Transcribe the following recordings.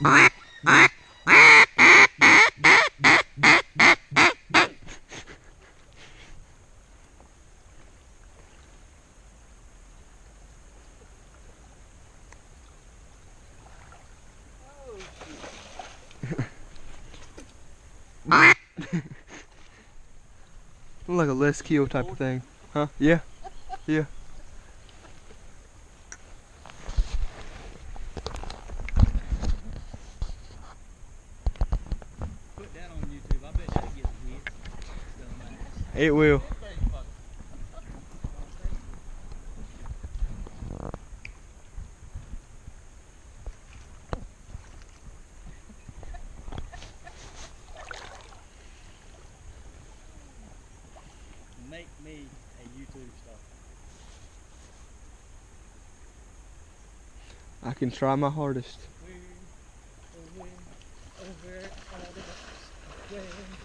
like a less kill type of thing. Huh? Yeah. Yeah. It will. Make me a YouTube star. I can try my hardest. Win, oh win,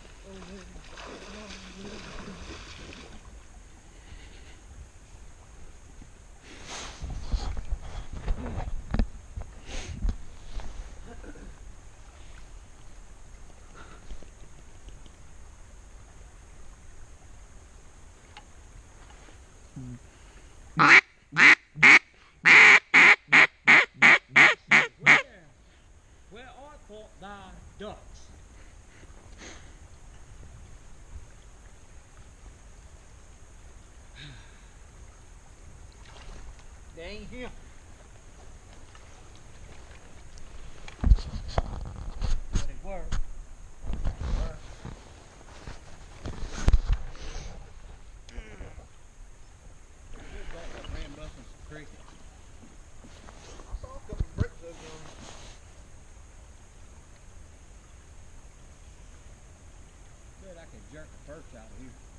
ducks? Ain't here. out here.